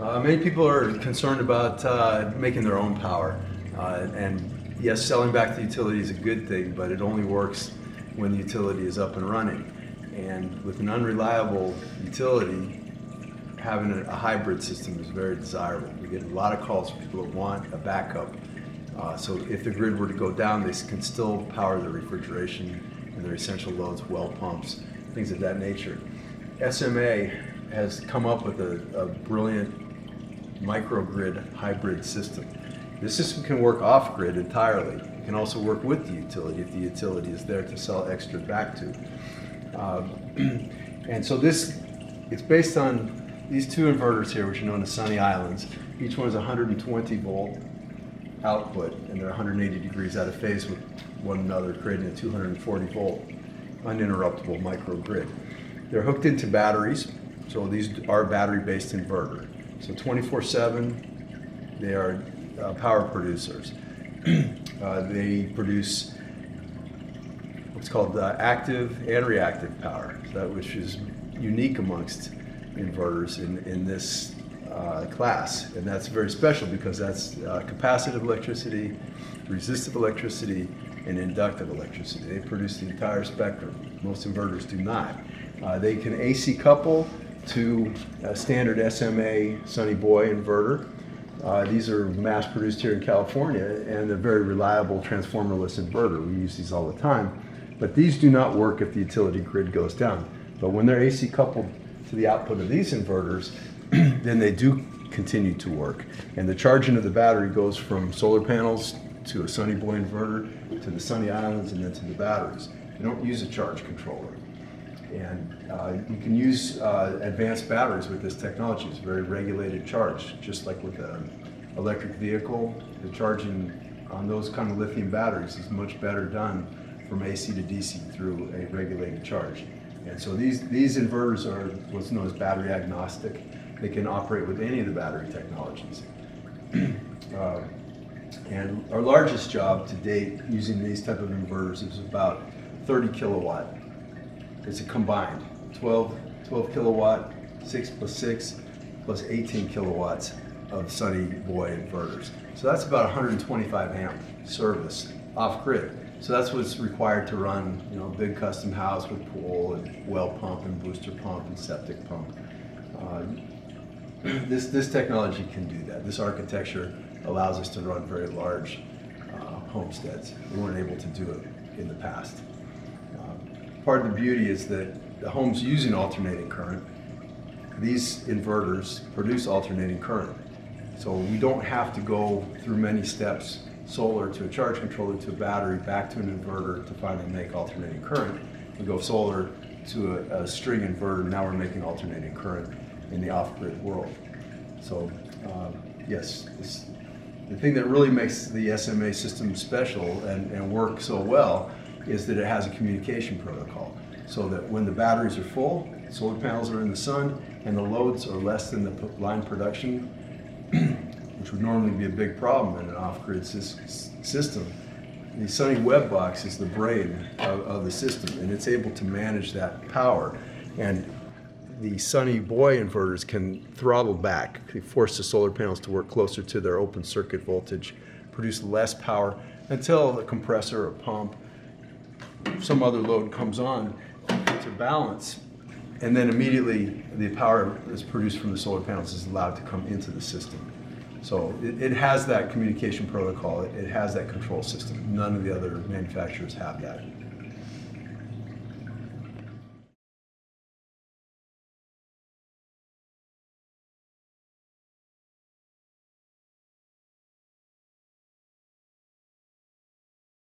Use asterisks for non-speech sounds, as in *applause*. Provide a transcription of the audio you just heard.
Uh, many people are concerned about uh, making their own power. Uh, and yes, selling back to utility is a good thing, but it only works when the utility is up and running. And with an unreliable utility, having a, a hybrid system is very desirable. We get a lot of calls from people that want a backup. Uh, so if the grid were to go down, they can still power their refrigeration and their essential loads, well pumps, things of that nature. SMA has come up with a, a brilliant microgrid hybrid system. This system can work off-grid entirely. It can also work with the utility if the utility is there to sell extra back to. Um, *clears throat* and so this, it's based on these two inverters here, which are known as Sunny Islands. Each one is 120 volt output, and they're 180 degrees out of phase with one another, creating a 240 volt uninterruptible microgrid. They're hooked into batteries, so these are battery-based inverter. So 24/7, they are uh, power producers. *clears throat* uh, they produce what's called uh, active and reactive power, that which is unique amongst inverters in, in this uh, class. And that's very special because that's uh, capacitive electricity, resistive electricity, and inductive electricity. They produce the entire spectrum. Most inverters do not. Uh, they can AC couple to a standard SMA Sunny Boy inverter. Uh, these are mass produced here in California and they're very reliable transformerless inverter. We use these all the time. But these do not work if the utility grid goes down. But when they're AC coupled to the output of these inverters, *clears throat* then they do continue to work. And the charging of the battery goes from solar panels to a Sunny Boy inverter to the Sunny Islands and then to the batteries. You don't use a charge controller. And uh, you can use uh, advanced batteries with this technology. It's a very regulated charge, just like with an electric vehicle. The charging on those kind of lithium batteries is much better done from AC to DC through a regulated charge. And so these, these inverters are what's known as battery agnostic. They can operate with any of the battery technologies. *clears throat* uh, and our largest job to date using these type of inverters is about 30 kilowatt. It's a combined 12, 12 kilowatt, 6 plus 6 plus 18 kilowatts of Sunny Boy inverters. So that's about 125 amp service off grid. So that's what's required to run, you know, a big custom house with pool and well pump and booster pump and septic pump. Uh, *clears throat* this, this technology can do that. This architecture allows us to run very large uh, homesteads. We weren't able to do it in the past. Uh, part of the beauty is that the homes using alternating current, these inverters produce alternating current. So we don't have to go through many steps solar to a charge controller to a battery back to an inverter to finally make alternating current. We go solar to a, a string inverter, now we're making alternating current in the off-grid world. So um, yes, the thing that really makes the SMA system special and, and work so well is that it has a communication protocol. So that when the batteries are full, solar panels are in the sun, and the loads are less than the line production *clears throat* which would normally be a big problem in an off-grid system. The Sunny Web Box is the brain of, of, the system, and it's able to manage that power. And the Sunny Boy inverters can throttle back, force the solar panels to work closer to their open circuit voltage, produce less power until a compressor, or pump, some other load comes on to balance. And then immediately the power that's produced from the solar panels is allowed to come into the system. So it, it has that communication protocol, it, it has that control system. None of the other manufacturers have that.